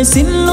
lời xin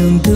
can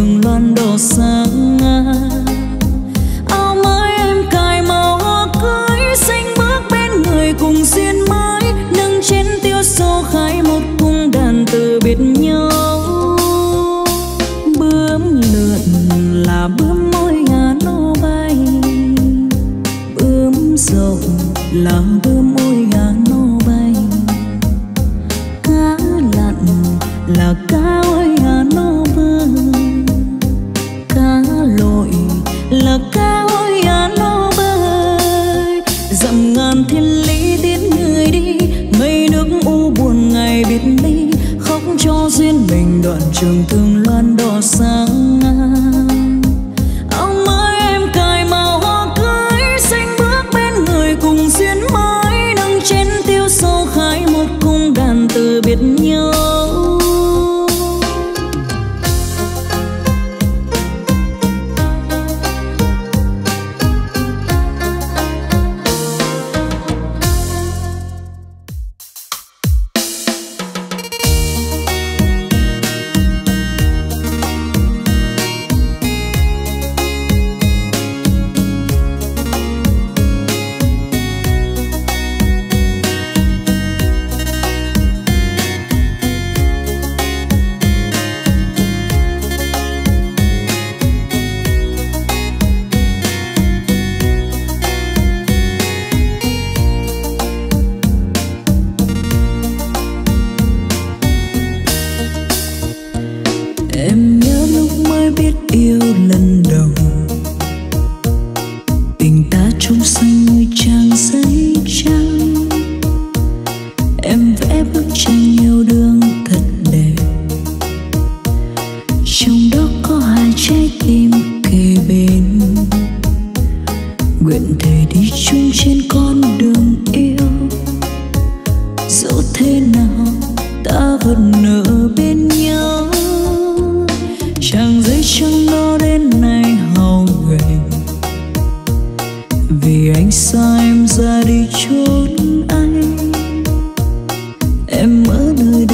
em ở nơi đây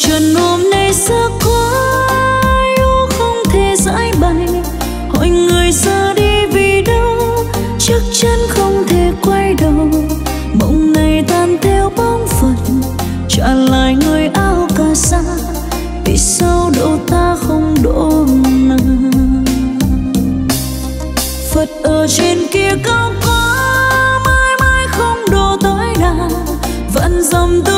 trần hôm nay xa quá, yêu không thể giải bày. Hỏi người ra đi vì đâu chắc chắn không thể quay đầu. Mộng này tan theo bóng phật, trả lại người áo cà xa vì sao độ ta không độ nàng phật ở trên kia cao quá, mãi mãi không độ tới nàng vẫn dòng tôi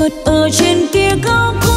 phật ở trên kia góc